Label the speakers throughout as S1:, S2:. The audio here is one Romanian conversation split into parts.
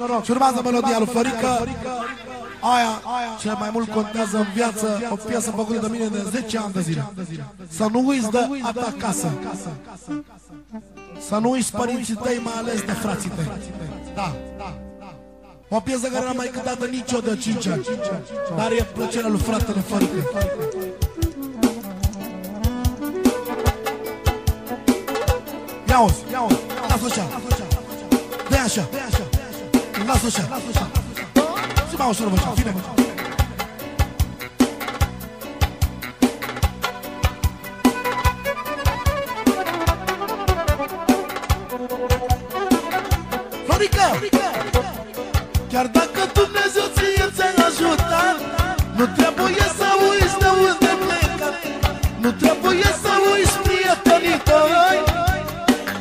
S1: Noroc. Și urmează melodia lui Florică Aia, ce mai mult contează în viață O piesă făcută de mine de 10 ani de zile. Să nu uiți de a ta casă. Să nu uiți părinții tăi, mai ales de frații tăi. Da. O piesă care n-am mai cântată nicio de 5 ani Dar e plăcerea lui fratele Florică Ia-o-ți, lasă-o așa Dă-i așa Lasă așa. Ce mai ușor, mă, fine. Florica! Chiar dacă Dumnezeu ție ți-a ajutat Nu trebuie să uiți de unde plecat Nu trebuie să uiți prietenii tăi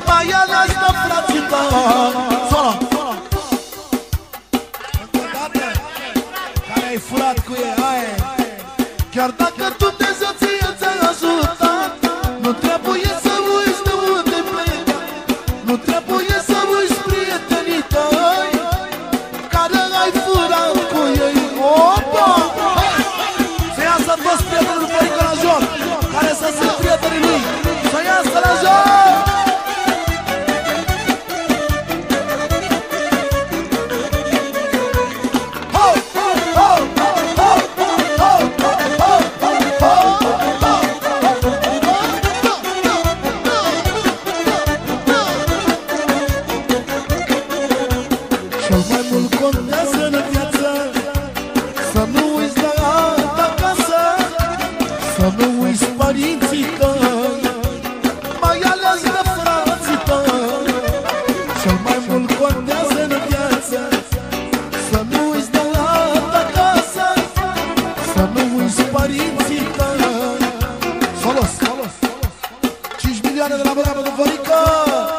S1: Mai ales de frații tăi ai furat cu ea aia Chiar dacă Dumnezeu ție ți-a ajutat. Nu trebuie să contează în viață. Să nu uiți la alta casă Să nu uiți părinții tăi. Mai ales de frații tăi. Cel mai mult contează în viață. Să nu uiți la alta casă Să nu uiți părinții tăi. Solos! 5 milioane de la Băga pentru Fărică!